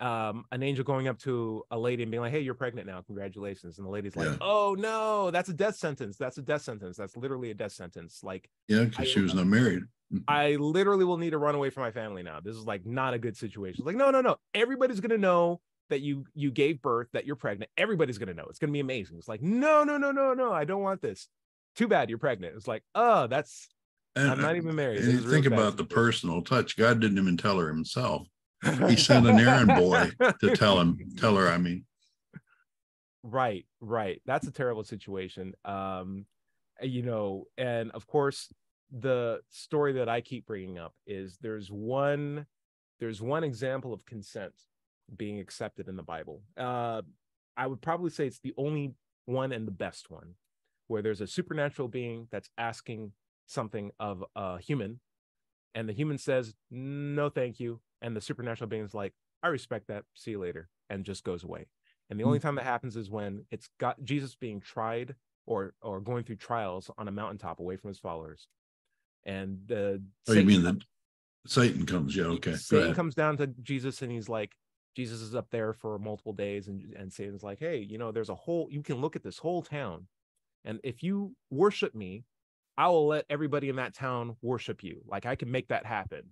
Um, an angel going up to a lady and being like, "Hey, you're pregnant now. Congratulations!" And the lady's like, Yeah. "Oh no, that's a death sentence. That's a death sentence. That's literally a death sentence. Like, Yeah, because she was not married. I literally will need to run away from my family now. This is like not a good situation. Like, no, no, no. Everybody's gonna know that you you gave birth, that you're pregnant. Everybody's gonna know. It's gonna be amazing. It's like, no, no, no, no, no. I don't want this. Too bad you're pregnant. It's like, oh, that's And, I'm not even married. and think about the personal touch. God didn't even tell her himself. He sent an errand boy to tell him, tell her. I mean, right right. That's a terrible situation. Um you know and of course the story that i keep bringing up is there's one there's one example of consent being accepted in the bible. Uh i would probably say it's the only one and the best one where there's a supernatural being that's asking something of a human and the human says no thank you and the supernatural being is like i respect that see you later and just goes away and the only mm. time that happens is when it's got Jesus being tried or or going through trials on a mountaintop away from his followers. And the oh, you mean that Satan comes? Yeah, okay. Satan comes down to Jesus and he's like, Jesus is up there for multiple days, and and Satan's like, hey, you know, there's a whole you can look at this whole town, and if you worship me, I will let everybody in that town worship you. Like I can make that happen.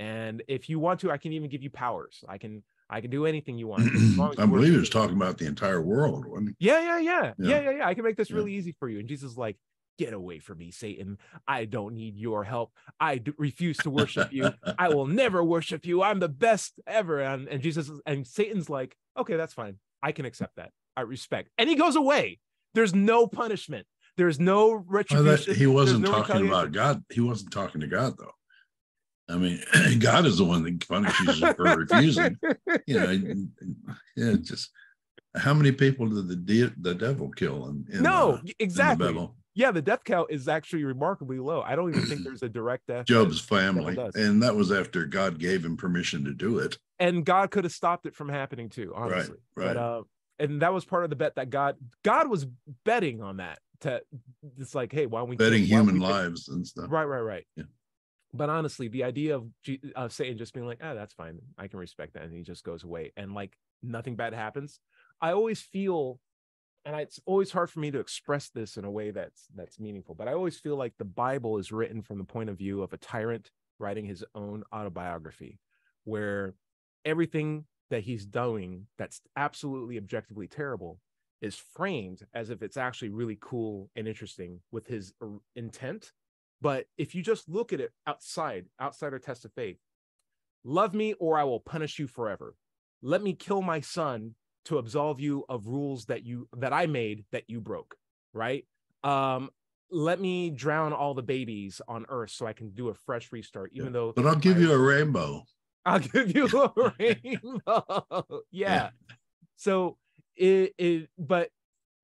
And if you want to, I can even give you powers. I can I can do anything you want. as long as I believe he was talking about the entire world. Wasn't he? Yeah, yeah, yeah, Yeah. yeah, yeah. I can make this really easy for you. And Jesus is like, get away from me, Satan. I don't need your help. I d- refuse to worship you. I will never worship you. I'm the best ever. And, and Jesus and Satan's like, okay, that's fine. I can accept that. I respect. And he goes away. There's no punishment. There's no Well, retribution. that, he wasn't no talking about. God. He wasn't talking to God though. I mean, God is the one that punishes you for refusing. You know, yeah, just how many people did the de- the devil kill in, in no, uh, in the exactly. Bible? yeah, the death count is actually remarkably low. I don't even think there's a direct death. Job's family, and that was after God gave him permission to do it. and God could have stopped it from happening too, honestly. right. But uh, and that was part of the bet that God God was betting on that. To it's like, hey, why don't we betting don't human we lives and stuff. Right, right, right. Yeah. But honestly, the idea of of Satan just being like, ah, that's fine, I can respect that, and he just goes away, and like nothing bad happens. I always feel, and it's always hard for me to express this in a way that's that's meaningful. But I always feel like the Bible is written from the point of view of a tyrant writing his own autobiography, where everything that he's doing that's absolutely objectively terrible is framed as if it's actually really cool and interesting with his intent. But if you just look at it outside, outside our test of faith, love me or I will punish you forever. Let me kill my son to absolve you of rules that you that I made that you broke, right? Um, let me drown all the babies on earth so I can do a fresh restart, even though But I'll give I- you a rainbow. I'll give you a rainbow. yeah. So it, it but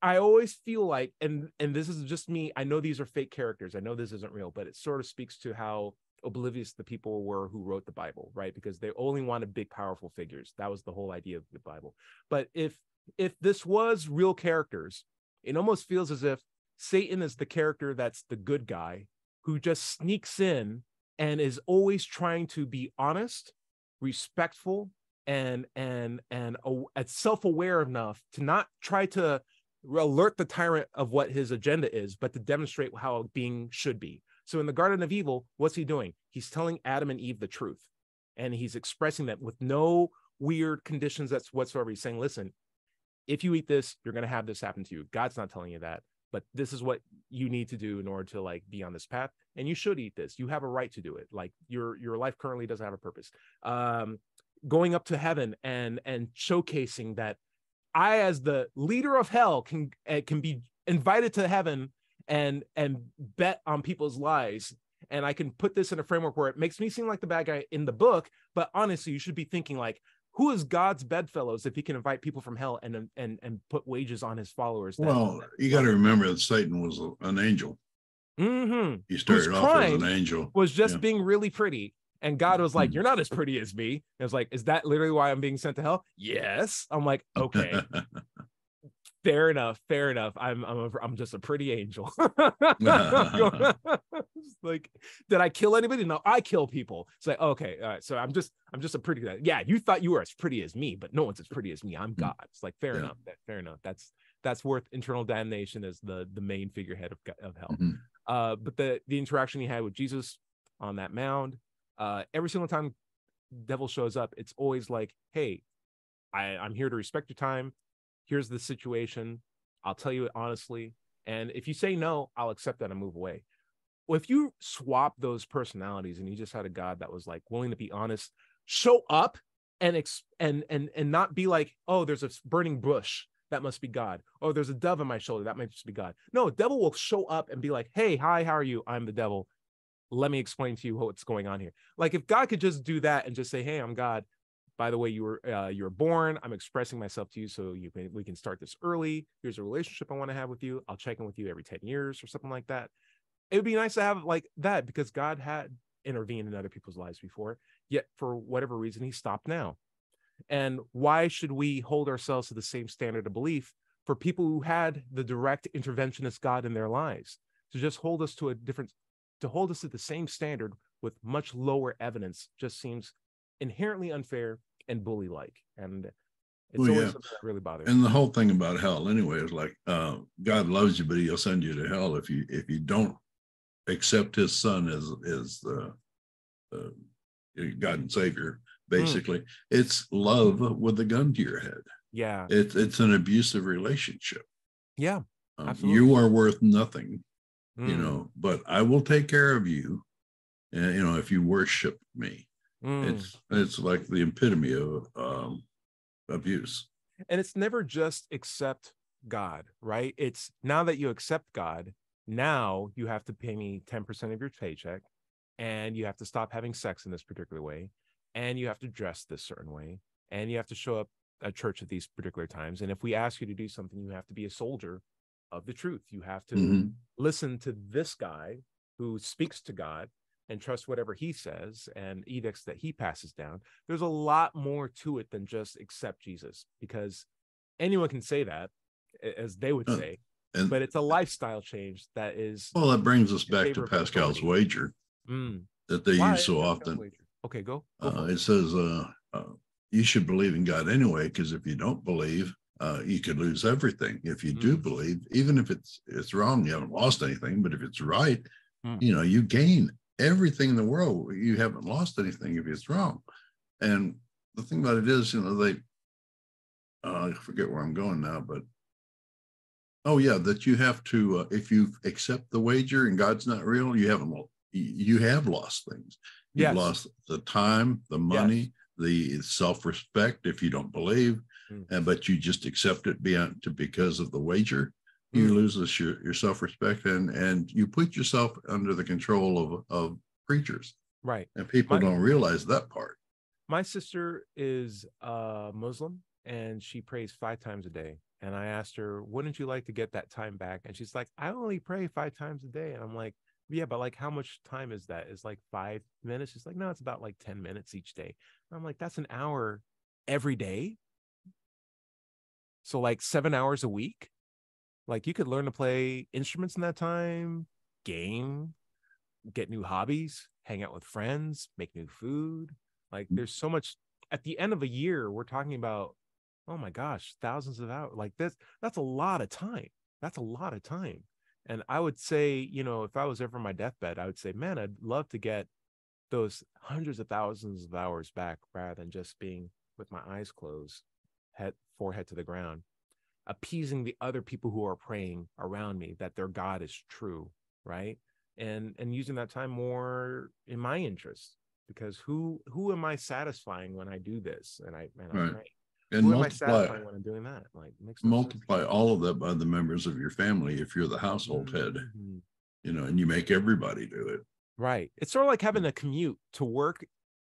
I always feel like and and this is just me. I know these are fake characters. I know this isn't real, but it sort of speaks to how oblivious the people were who wrote the Bible, right? Because they only wanted big powerful figures. That was the whole idea of the Bible. But if if this was real characters, it almost feels as if Satan is the character that's the good guy who just sneaks in and is always trying to be honest respectful and and and and self-aware enough to not try to alert the tyrant of what his agenda is but to demonstrate how a being should be. So in the garden of evil what's he doing? He's telling adam and eve the truth. And he's expressing that with no weird conditions that's whatsoever. He's saying listen if you eat this you're going to have this happen to you. God's not telling you that but this is what you need to do in order to like be on this path and you should eat this. You have a right to do it. Like your your life currently doesn't have a purpose. Um going up to heaven and and showcasing that i as the leader of hell can uh, can be invited to heaven and and bet on people's lies. and i can put this in a framework where it makes me seem like the bad guy in the book but honestly you should be thinking like who is god's bedfellows if he can invite people from hell and and and put wages on his followers Well, you got to remember that Satan was an angel. Mm-hmm. He started off as an angel. was just Yeah. being really pretty. And God was like, Mhm. You're not as pretty as me. And I was like, Is that literally why I'm being sent to hell? Yes. I'm like, Okay, fair enough. Fair enough. I'm I'm a, I'm just a pretty angel. Like, did I kill anybody? No, I kill people. It's like, okay, all right. So I'm just I'm just a pretty guy. Yeah, you thought you were as pretty as me, but no one's as pretty as me. I'm God. It's like fair Yeah. enough. that- Fair enough. That's that's worth internal damnation as the the main figurehead of of hell Mhm. uh but the the interaction he had with jesus on that mound uh every single time devil shows up it's always like hey i i'm here to respect your time here's the situation i'll tell you it honestly and if you say no i'll accept that and move away well if you swap those personalities and you just had a god that was like willing to be honest show up and ex- and and and not be like oh there's a burning bush that must be God. Oh, there's a dove on my shoulder. That must be God. No, devil will show up and be like, hey, hi, how are you? I'm the devil. Let me explain to you what's going on here. Like if God could just do that and just say, hey, I'm God. By the way, you were uh, you were born. I'm expressing myself to you so you can we can start this early. Here's a relationship I want to have with you. I'll check in with you every 10 years or something like that. It would be nice to have like that because God had intervened in other people's lives before. Yet for whatever reason, he stopped now. And why should we hold ourselves to the same standard of belief for people who had the direct interventionist God in their lives? To just hold us to a different, to hold us to the same standard with much lower evidence just seems inherently unfair and bully like. And it's Well, always yeah. really bothers And the whole thing about hell, anyway, is like uh, God loves you, but He'll send you to hell if you if you don't accept His Son as as the uh, God and Savior. Hmm. Basically, it's love with a gun to your head. Yeah. It's it's an abusive relationship. Yeah. Um, you are worth nothing, you Mm, know, but I will take care of you. And you know, if you worship me, mm. it's it's like the epitome of um, abuse. and it's never just accept God, right? It's now that you accept God, now you have to pay me 10% of your paycheck and you have to stop having sex in this particular way and you have to dress this certain way and you have to show up at church at these particular times and if we ask you to do something you have to be a soldier of the truth you have to Mhm. listen to this guy who speaks to God and trust whatever he says and edicts that he passes down. There's a lot more to it than just accept Jesus because anyone can say that, as they would Uh, say, And but it's a lifestyle change that is. well, that brings us back to Pascal's wager Mm, that they why use so often. wager? Okay, go. go Uh, it. it says uh, uh, you should believe in God anyway, because if you don't believe, uh, you could lose everything. If you do Mm. believe, even if it's it's wrong, you haven't lost anything. But if it's right, Mm. you know you gain everything in the world. You haven't lost anything if it's wrong. And the thing about it is, you know, they uh, I forget where I'm going now, but oh yeah, that you have to uh, if you accept the wager and God's not real, you haven't you have lost things. You've Yes. lost the time, the money, the self-respect if you don't believe, Mm. and but you just accept it beyond to because of the wager. You Mm. lose this, your, your self-respect and and you put yourself under the control of of preachers. Right. And people My- don't realize that part. My sister is a Muslim and she prays five times a day. And I asked her, wouldn't you like to get that time back? And she's like, I only pray five times a day. And I'm like, yeah, but like how much time is that? Is like five minutes? She's like, no, it's about like 10 minutes each day. And I'm like, that's an hour every day. So like seven hours a week. Like you could learn to play instruments in that time, game, get new hobbies, hang out with friends, make new food. Like mm. there's so much at the end of a year, we're talking about, oh my gosh, thousands of hours. Like this, that's a lot of time. That's a lot of time. And I would say, you know, if I was ever on my deathbed, I would say, man, I'd love to get those hundreds of thousands of hours back rather than just being with my eyes closed, head forehead to the ground, appeasing the other people who are praying around me that their God is true, right? And and using that time more in my interest because who who am I satisfying when I do this? And I and Right. pray. And Who am I multiply satisfying when I'm doing that? Like makes no sense. multiply all of that by the members of your family if you're the household head, Mhm. you know, and you make everybody do it. Right. It's sort of like having a commute to work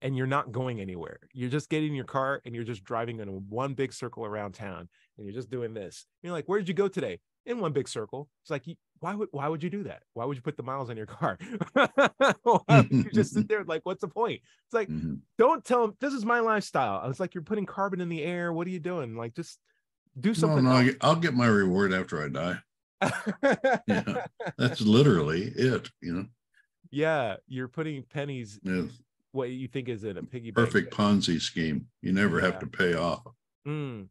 and you're not going anywhere. You're just getting in your car and you're just driving in one big circle around town and you're just doing this. You're like, where did you go today? In one big circle. It's like, why would why would you do that? Why would you put the miles on your car? you just sit there like, what's the point? It's like, Mhm. don't tell them this is my lifestyle. It's like you're putting carbon in the air. What are you doing? Like, just do something. no, I else. get- I'll get my reward after I die. Yeah. That's literally it, you know. yeah, you're putting pennies Yeah, what you think is in a piggy bank. perfect Ponzi scheme. You never Yeah. have to pay off. Mm.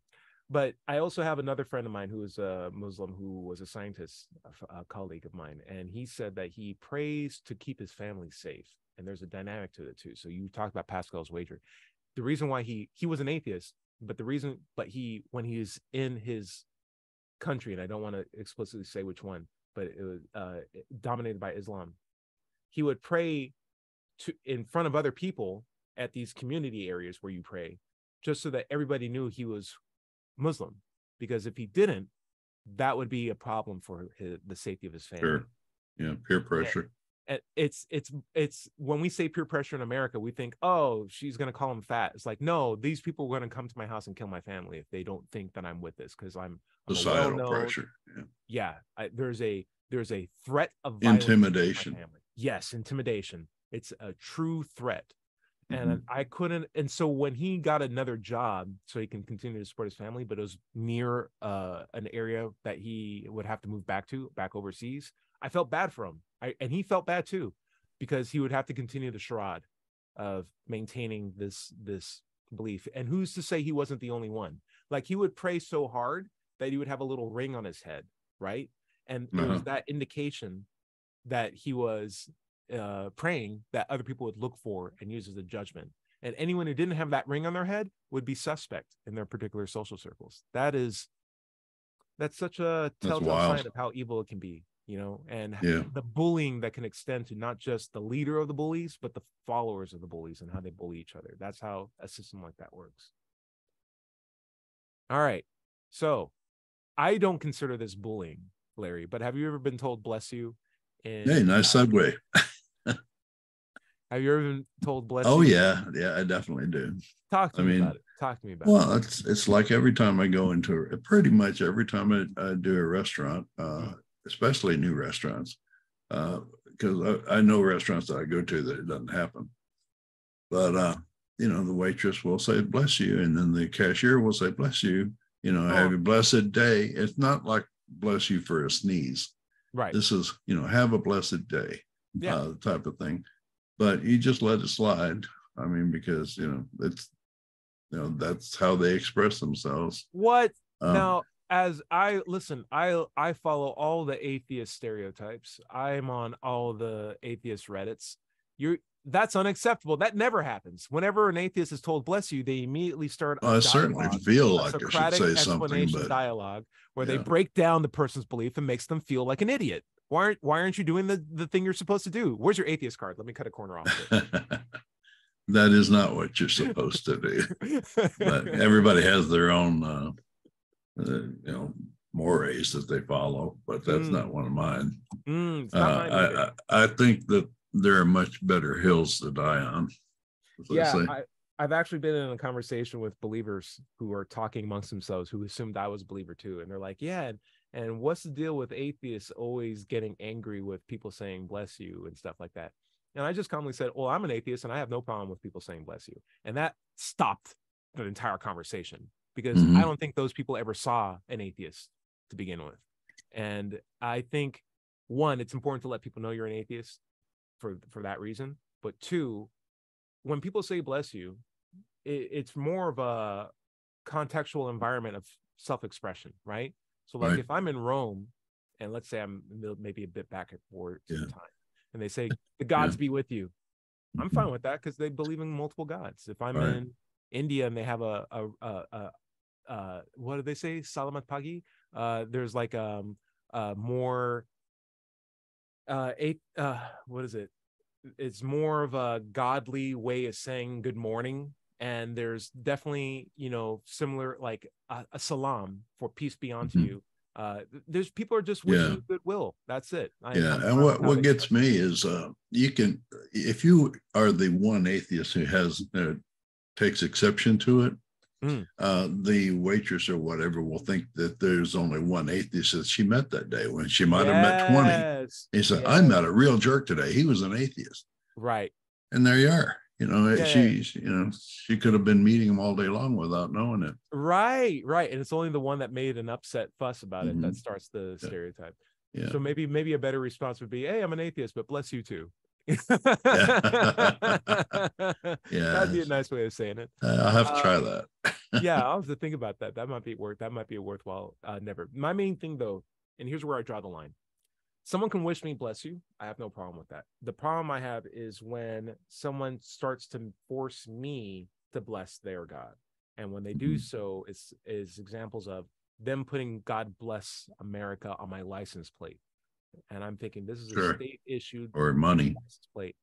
But I also have another friend of mine who is a Muslim who was a scientist, a colleague of mine, and he said that he prays to keep his family safe. And there's a dynamic to it too. So you talked about Pascal's wager. The reason why he he was an atheist, but the reason, but he when he was in his country, and I don't want to explicitly say which one, but it was uh, dominated by Islam. He would pray to in front of other people at these community areas where you pray, just so that everybody knew he was Muslim. Because if he didn't, that would be a problem for his, the safety of his family. Sure. Yeah, peer pressure. And it's it's it's when we say peer pressure in America, we think, oh, she's gonna call him fat. It's like, no, these people are gonna come to my house and kill my family if they don't think that I'm with this because I'm, I'm Societal pressure. Yeah. yeah I, there's a there's a threat of violence against my Intimidation. family. yes intimidation it's a true threat. Mm-hmm. and i couldn't and so when he got another job so he can continue to support his family but it was near uh an area that he would have to move back to back overseas i felt bad for him. I, and he felt bad too because he would have to continue the charade of maintaining this this belief. And who's to say he wasn't the only one? Like he would pray so hard that he would have a little ring on his head right? And it was Uh-huh. that indication that he was uh, praying that other people would look for and use as a judgment. And anyone who didn't have that ring on their head would be suspect in their particular social circles. That is, that's such a telltale sign of how evil it can be, you know, and Yeah. the bullying that can extend to not just the leader of the bullies, but the followers of the bullies and how they bully each other. That's how a system like that works. All right. So I don't consider this bullying, Larry, but have you ever been told bless you? In, Hey, nice uh, segue. Have you ever been told bless Oh you? yeah, yeah, I definitely do. Talk to I me mean, about it. Talk to me about it. Well, it's it's like every time I go into pretty much every time I, I do a restaurant, uh, especially new restaurants, because I, I know restaurants that I go to that it doesn't happen. But uh, you know, the waitress will say "bless you," and then the cashier will say "bless you," You know, Oh. have a blessed day. It's not like bless you for a sneeze. Right. This is, you know, have a blessed day, Yeah. uh, type of thing. But you just let it slide. I mean, because you know it's, you know, that's how they express themselves. What? Um, now as i listen i i follow all the atheist stereotypes. I'm on all the atheist reddits. You're that's unacceptable. That never happens. Whenever an atheist is told bless you they immediately start a I certainly feel like I should say something, but dialogue where they break down the person's belief and makes them feel like an idiot why aren't why aren't you doing the the thing you're supposed to do where's your atheist card let me cut a corner off that is not what you're supposed to do. But everybody has their own, uh, uh, you know, mores that they follow, but that's Mm. not one of mine. Mm, Uh, mine. I, I, I think that there are much better hills to die on. yeah. I, i've actually been in a conversation with believers who are talking amongst themselves who assumed i was a believer too and they're like yeah and, what's the deal with atheists always getting angry with people saying bless you and stuff like that? And i just calmly said well i'm an atheist and i have no problem with people saying bless you and that stopped the entire conversation because Mhm. i don't think those people ever saw an atheist to begin with. And i think one it's important to let people know you're an atheist for for that reason. But two when people say bless you it, it's more of a contextual environment of self-expression right so like Right. if i'm in rome and let's say i'm maybe a bit back and forward to Yeah. time and they say the gods be with you i'm Mhm. fine with that because they believe in multiple gods if i'm Right. in india and they have a a, a, a uh what do they say salamat pagi uh there's like um uh more uh eight uh what is it it's more of a godly way of saying good morning and there's definitely you know similar like a, a salam for peace be unto Mhm. you uh there's people are just wishing Yeah. goodwill that's it I- Yeah, I'm and what what gets me is uh you can if you are the one atheist who has uh, takes exception to it, Mm. uh the waitress or whatever will think that there's only one atheist that she met that day when she might have met 20. He said, yes. I met a real jerk today. He was an atheist. right And there you are. You know, Yeah. she you know, she could have been meeting him all day long without knowing it. right right and it's only the one that made an upset fuss about it that Mhm. starts the Yeah. stereotype Yeah. So maybe maybe a better response would be, "Hey, I'm an atheist, but bless you too." Yeah. That'd be a nice way of saying it. Uh, I'll have to try that. Yeah, I'll have to think about that. That might be worth. That might be a worthwhile. Uh, never. My main thing though, and here's where I draw the line. Someone can wish me bless you. I have no problem with that. The problem I have is when someone starts to force me to bless their God, and when they do Mhm. so, it's is examples of them putting "God bless America" on my license plate, and I'm thinking this is Sure. a state issued or money. license plate.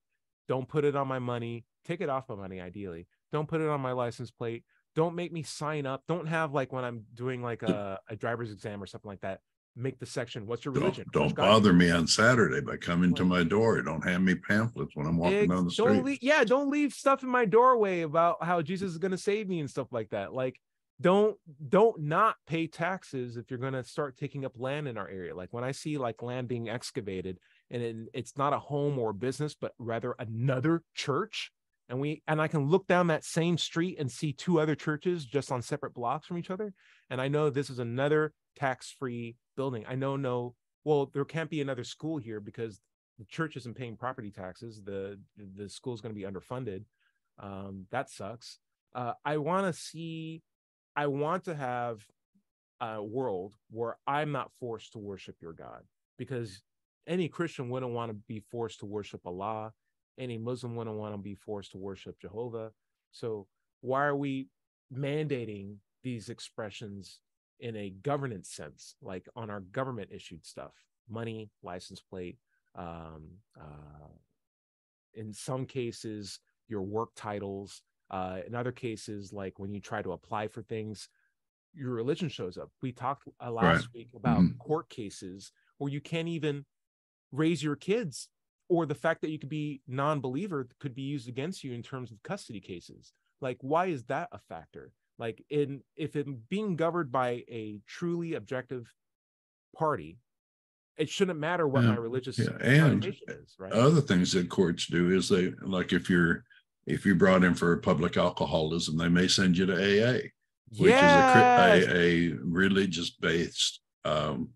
Don't put it on my money. Take it off my money, ideally. Don't put it on my license plate. Don't make me sign up. Don't have like when I'm doing like a, a driver's exam or something like that. Make the section. What's your religion? Don't, don't bother me on Saturday by coming to my door. Don't hand me pamphlets when I'm walking down the don't street. leave, yeah, don't leave stuff in my doorway about how Jesus is going to save me and stuff like that. Like, don't don't not pay taxes if you're going to start taking up land in our area. Like when I see like land being excavated and it, it's not a home or a business, but rather another church, and we and I can look down that same street and see two other churches just on separate blocks from each other, and I know this is another tax-free building. I know no, well, there can't be another school here because the church isn't paying property taxes. The the school's going to be underfunded. Um, that sucks. Uh, I want to see. I want to have a world where I'm not forced to worship your God because any Christian wouldn't want to be forced to worship Allah. Any Muslim wouldn't want to be forced to worship Jehovah. So why are we mandating these expressions in a governance sense, like on our government issued stuff, money, license plate, um, uh, in some cases, your work titles. Uh, in other cases, like when you try to apply for things, your religion shows up. We talked uh, last week about Mhm. court cases where you can't even raise your kids, or the fact that you could be non-believer could be used against you in terms of custody cases. Like, why is that a factor? Like, in if it being governed by a truly objective party, it shouldn't matter what Yeah, my religious yeah, and is, right? Other things that courts do is they like if you're if you're brought in for public alcoholism, they may send you to AA. which yes! is a, a, a religious based um,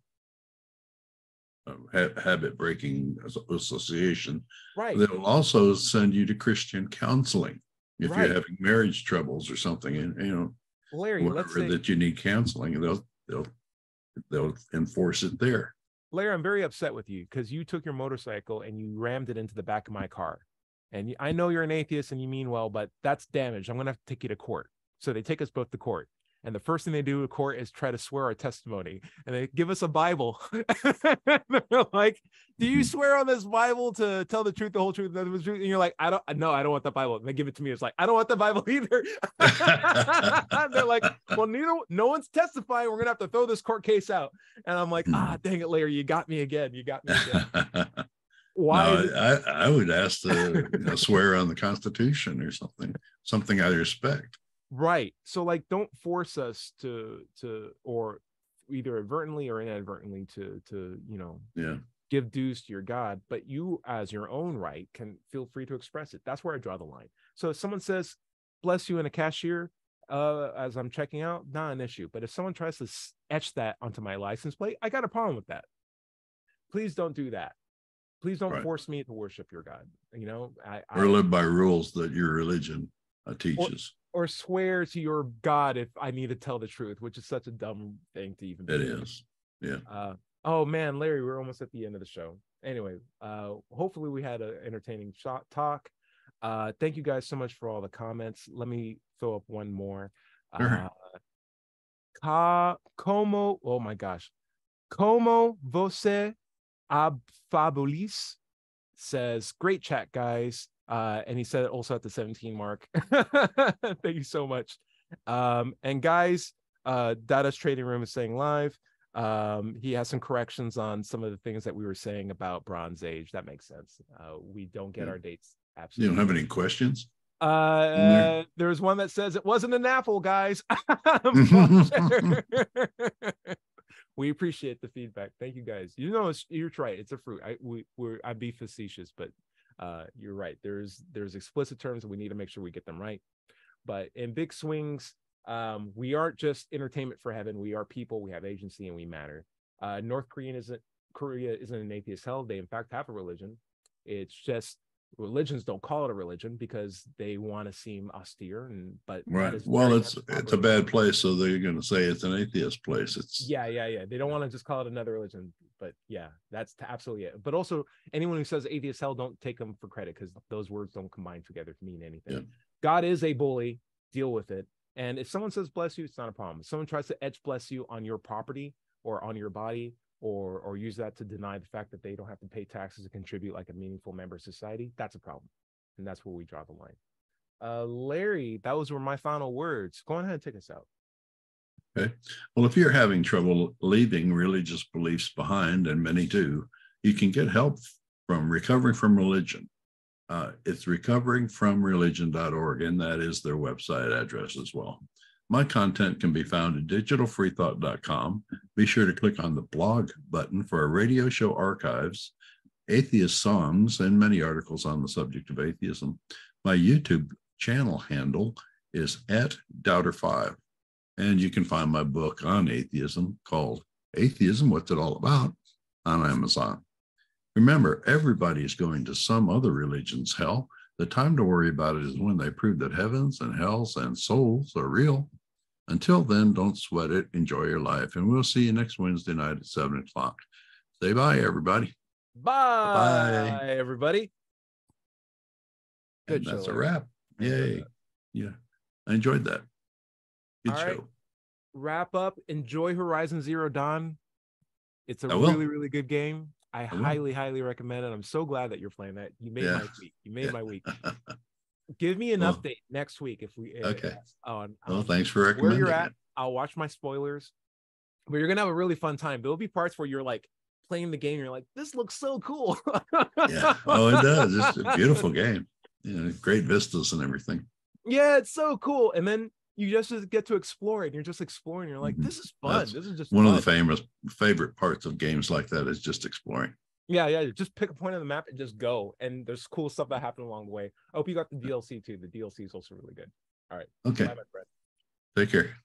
uh, ha- habit breaking association. right. They'll also send you to Christian counseling if Right. you're having marriage troubles or something, and you know Larry, let's whatever say that you need counseling. They'll they'll they'll enforce it there. Larry, I'm very upset with you because you took your motorcycle and you rammed it into the back of my car. And I know you're an atheist and you mean well, but that's damage. I'm going to have to take you to court. So they take us both to court. And the first thing they do to court is try to swear our testimony. And they give us a Bible. They're like, Do you Mhm. swear on this Bible to tell the truth, the whole truth, nothing but the truth? And you're like, I don't, no, I don't want the Bible. And they give it to me. It's like, I don't want the Bible either. They're like, Well, neither, no one's testifying. We're going to have to throw this court case out. And I'm like, ah, dang it, Larry, you got me again. You got me again. Why? No, I, I would ask to you know, swear on the Constitution or something, something I respect. Right. So like, don't force us to to or either advertently or inadvertently to to you know Yeah. give dues to your God, but you as your own right can feel free to express it. That's where I draw the line. So if someone says bless you in a cashier uh as I'm checking out, not an issue. But if someone tries to etch that onto my license plate, I got a problem with that. Please don't do that. Please don't Right. force me to worship your God. You know, I, Or I live by rules that your religion uh, teaches. or swear to your God if I need to tell the truth, which is such a dumb thing to even It do. is. Yeah. Uh, oh man, Larry, we're almost at the end of the show. Anyway, uh, hopefully we had an entertaining shot talk. Uh, thank you guys so much for all the comments. Let me throw up one more. Sure. Uh, ca, como, oh my gosh, como você abfabulis says, great chat, guys. Uh, and he said it also at the 17 mark. Thank you so much. Um, and guys, uh, Data's trading room is saying live. Um, he has some corrections on some of the things that we were saying about Bronze Age. That makes sense. Uh, we don't get Yeah. our dates Absolutely. You don't have any questions? Uh, uh, there's one that says it wasn't an apple, guys. We appreciate the feedback. Thank you, guys. You know, it's, you're right. It's a fruit. I we we're I'd be facetious, but uh, you're right. There's there's explicit terms, and we need to make sure we get them right. But in big swings, um, we aren't just entertainment for heaven. We are people. We have agency, and we matter. Uh, North Korean isn't Korea isn't an atheist hell. They in fact have a religion. It's just religions don't call it a religion because they want to seem austere and but Right. Well, it's it's a bad place, so they're going to say it's an atheist place. It's yeah yeah yeah. They don't want to just call it another religion but yeah that's absolutely it. But also anyone who says atheist hell don't take them for credit because those words don't combine together to mean anything. Yeah. god is a bully. Deal with it. And if someone says bless you it's not a problem. If someone tries to etch bless you on your property or on your body or or use that to deny the fact that they don't have to pay taxes to contribute like a meaningful member of society that's a problem and that's where we draw the line uh larry that was were my final words go ahead and take us out Okay. well, if you're having trouble leaving religious beliefs behind, and many do, you can get help from recovering from religion. Uh, it's recoveringfromreligion.org, and that is their website address as well. My content can be found at digitalfreethought.com. Be sure to click on the blog button for our radio show archives, atheist songs, and many articles on the subject of atheism. My YouTube channel handle is at Doubter5. And you can find my book on atheism called Atheism What's It All About on Amazon. Remember, everybody is going to some other religion's hell. The time to worry about it is when they prove that heavens and hells and souls are real. Until then, don't sweat it. Enjoy your life. And we'll see you next Wednesday night at seven o'clock. Say bye, everybody. bye bye everybody And Good that's a wrap. Yay. that. Yeah. I enjoyed that. Good All show. right. wrap up. Enjoy Horizon Zero Dawn. It's a really, really good game. I, will. highly, highly recommend it. I'm so glad that you're playing that. You made Yeah. my week. You made Yeah. my week. Give me an Well, update next week if we. if- okay. On, well, on thanks for where recommending you're at. it. I'll watch my spoilers. But you're gonna have a really fun time. There'll be parts where you're like playing the game. You're like, this looks so cool. Yeah. Oh, it does. It's a beautiful game. You know, great vistas and everything. yeah, it's so cool. And then you just get to explore it. And you're just exploring. You're like, Mhm. this is fun. That's This is just One of the famous favorite parts of games like that is just exploring. Yeah, yeah. Just pick a point on the map and just go. And there's cool stuff that mm. happened along the way. I hope you got the DLC too. The DLC is also really good. All right. Okay. Bye, my friend. Take care.